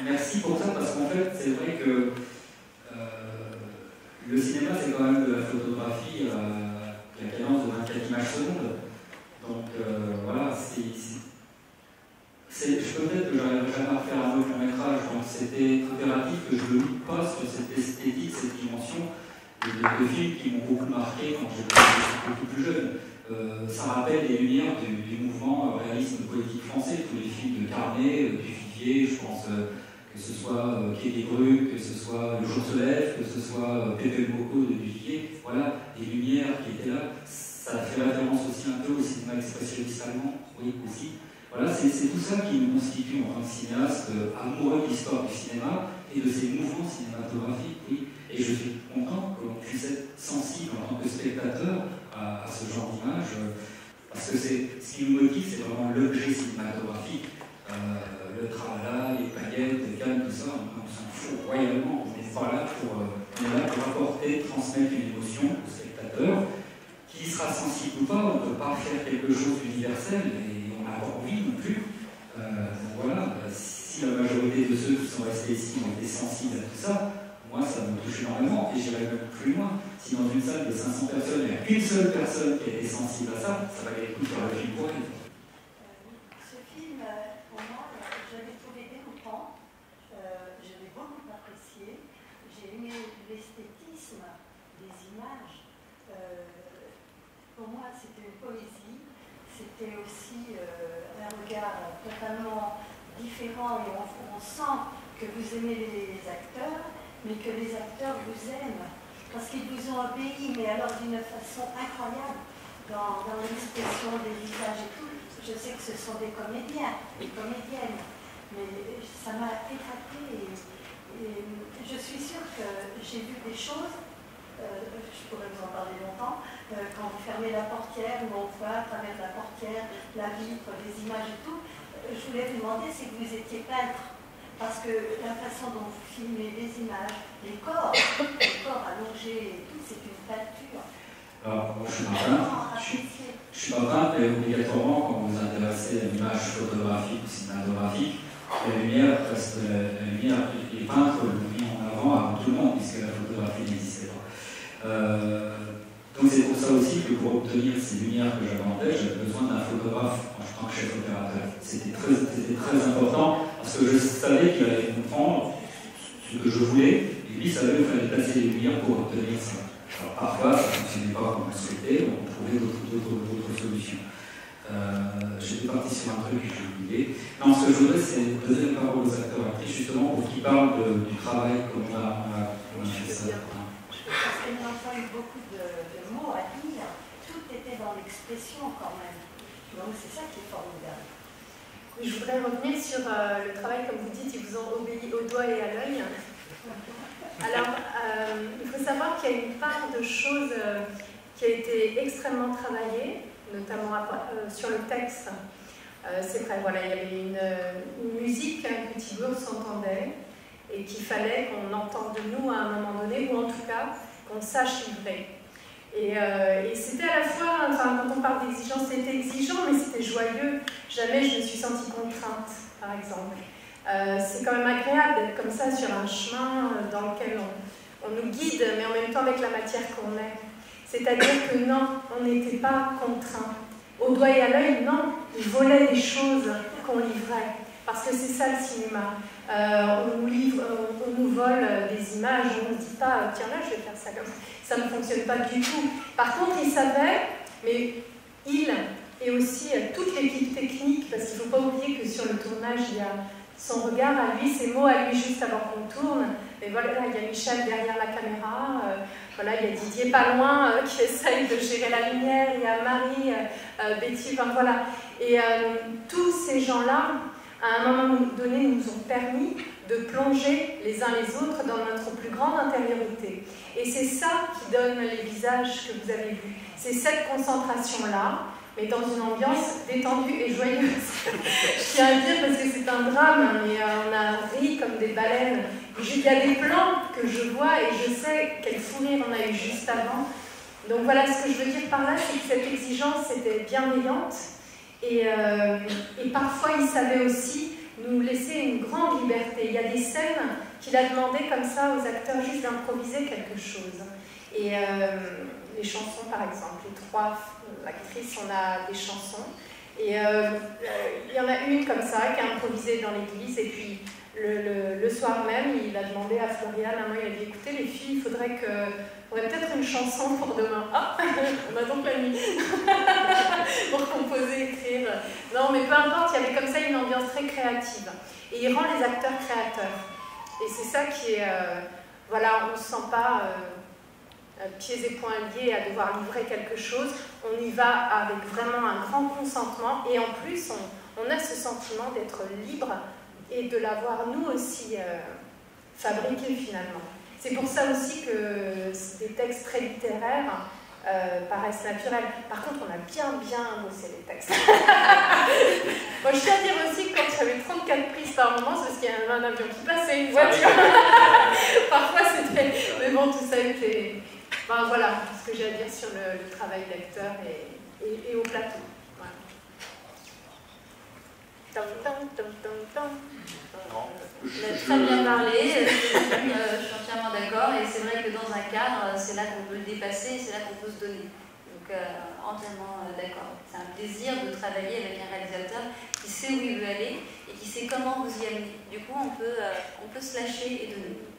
Speaker 2: Merci pour ça, parce qu'en fait, c'est vrai que euh, le cinéma, c'est quand même de la photographie à la cadence de 24 images secondes. Donc euh, voilà, c'est, peut-être que j'arriverai jamais à faire un autre long métrage, donc c'était impératif que je ne loupe pas sur cette esthétique, cette dimension de, films qui m'ont beaucoup marqué quand j'étais beaucoup plus jeune. Euh, ça rappelle les lumières du, mouvement réalisme politique français, tous les films de Carnet, euh, du Vivier, je pense que ce soit euh, Quai des que ce soit Le jour se lève, que ce soit Pépé Bocco de Vivier, voilà, les lumières qui étaient là ça fait référence aussi un peu au cinéma expressionniste allemand, oui, aussi. Voilà, c'est tout ça qui nous constitue en tant que cinéaste euh, amoureux de l'histoire du cinéma et de ses mouvements cinématographiques. Et je suis content que l'on puisse être sensible en tant que spectateur à, ce genre d'image, euh, parce que ce qui nous motive, c'est vraiment l'objet cinématographique. Euh, le travail, les paillettes, les cannes, tout ça, on, s'en fout royalement. On pas là pour, est là pour apporter, transmettre une émotion au spectateur qui sera sensible ou pas, on ne peut pas faire quelque chose d'universel pas envie non plus. Euh, voilà, si la majorité de ceux qui sont restés ici ont été sensibles à tout ça, moi ça me touche énormément et j'irai même plus loin. Si dans une salle de 500 personnes, il n'y a qu'une seule personne qui a été sensible à ça, ça va aller écouter le film pour elle.
Speaker 14: Ce film, pour moi, je l'ai trouvé déroutant, euh, je l'ai beaucoup apprécié, j'ai aimé l'esthétisme des images. Euh, pour moi, c'était une poésie, c'était aussi euh, un regard totalement différent et on, sent que vous aimez les acteurs, mais que les acteurs vous aiment, parce qu'ils vous ont obéi, mais alors d'une façon incroyable, dans, l'expression des visages et tout. Je sais que ce sont des comédiens, des comédiennes, mais ça m'a éclaté. Et, je suis sûre que j'ai vu des choses, je pourrais vous en parler longtemps, euh, quand vous fermez la portière, où on voit à travers la portière la vitre, les images et tout. je voulais vous demander si vous étiez peintre parce que la façon dont vous filmez les images, les corps, les corps allongés et tout, c'est une peinture.
Speaker 2: Alors, moi, je suis marin. Je, je suis et obligatoirement, quand vous vous intéressez à l'image photographique ou cinématographique, la lumière reste la lumière, les peintres l'ont mis en avant avant tout le monde, puisque la photographie n'existait pas. Euh, donc c'est pour ça aussi que pour obtenir ces lumières que j'avais en tête, j'avais besoin d'un photographe en tant que chef opérateur. C'était très, important parce que je savais qu'il allait comprendre ce que je voulais, et lui savait qu'il fallait placer les lumières pour obtenir ça. Alors parfois, ça ne fonctionnait pas comme on souhaitait, on trouvait d'autres solutions. Euh, J'étais parti sur un truc que j'ai oublié. Non, ce que je voudrais, c'est donner la parole aux acteurs actrices, justement, pour qu'ils parlent du travail, comment on a, a, fait ça.
Speaker 14: Parce que nous avons eu beaucoup de à dire, tout était dans l'expression quand même. Donc c'est ça qui est formidable.
Speaker 6: Je voudrais revenir sur euh, le travail, comme vous dites, ils vous ont obéi au doigt et à l'œil. Alors, euh, il faut savoir qu'il y a une part de choses euh, qui a été extrêmement travaillée, notamment sur le texte. c'est vrai, voilà, il y avait une, musique que Thibault s'entendait et qu'il fallait qu'on entende de nous à un moment donné, ou en tout cas qu'on sache livrer. Euh, et, c'était à la fois, enfin, quand on parle d'exigence, c'était exigeant, mais c'était joyeux. Jamais je me suis sentie contrainte, par exemple. Euh, c'est quand même agréable d'être comme ça sur un chemin euh, dans lequel on, nous guide, mais en même temps avec la matière qu'on est. C'est-à-dire que non, on n'était pas contraint. Au doigt et à l'œil, non, il volait des choses qu'on livrait. Parce que c'est ça le cinéma. on, nous livre, on, nous vole des images, on ne dit pas, tiens là, je vais faire ça comme ça ça ne fonctionne pas du tout. Par contre, il savait, mais il et aussi euh, toute l'équipe technique, parce qu'il ne faut pas oublier que sur le tournage, il y a son regard à lui, ses mots à lui juste avant qu'on tourne. Et voilà, il y a Michel derrière la caméra, euh, voilà, il y a Didier pas loin euh, qui essaye de gérer la lumière, il y a Marie, Betty, enfin voilà. Et tous ces gens-là, à un moment donné, nous ont permis de plonger les uns les autres dans notre plus grande intériorité. Et c'est ça qui donne les visages que vous avez vus. C'est cette concentration-là, mais dans une ambiance détendue et joyeuse. Je tiens à dire parce que c'est un drame, mais euh, on a ri comme des baleines. Il y a des plans que je vois et je sais quel fou rire on a eu juste avant. Donc voilà, ce que je veux dire par là, c'est que cette exigence était bienveillante et, euh, et parfois il savait aussi nous laisser une grande liberté. Il y a des scènes qu'il a demandé comme ça aux acteurs juste d'improviser quelque chose. Et euh, les chansons, par exemple, les trois actrices, on a des chansons. Et euh, il y en a une comme ça qui a improvisé dans l'église. Et puis le, soir même, il a demandé à Florian, à moi, il a dit écoutez, les filles, il faudrait que. Peut-être une chanson pour demain. Ah On a donc la nuit pour composer, écrire. Non, mais peu importe, il y avait comme ça une ambiance très créative. Et il rend les acteurs créateurs. Et c'est ça qui est. Euh, voilà, on ne se sent pas. Euh, pieds et poings liés à devoir livrer quelque chose, on y va avec vraiment un grand consentement et en plus on a ce sentiment d'être libre et de l'avoir nous aussi euh, fabriqué finalement. C'est pour ça aussi que des textes très littéraires euh, paraissent naturels. Par contre, on a bien bien bossé les textes. Moi, je tiens à dire aussi que quand j'avais 34 prises par moment, c'est parce qu'il y avait un avion qui passait, une voiture. Parfois, c'était. Mais bon, tout ça était. Enfin, voilà ce que j'ai à dire sur le, travail d'acteur et, et, au plateau.
Speaker 7: On a très bien parlé, euh, je suis entièrement d'accord, et c'est vrai que dans un cadre, c'est là qu'on peut le dépasser, c'est là qu'on peut se donner. Donc, euh, entièrement euh, d'accord. C'est un plaisir de travailler avec un réalisateur qui sait où il veut aller et qui sait comment vous y amener. Du coup, on peut, on peut se lâcher et donner.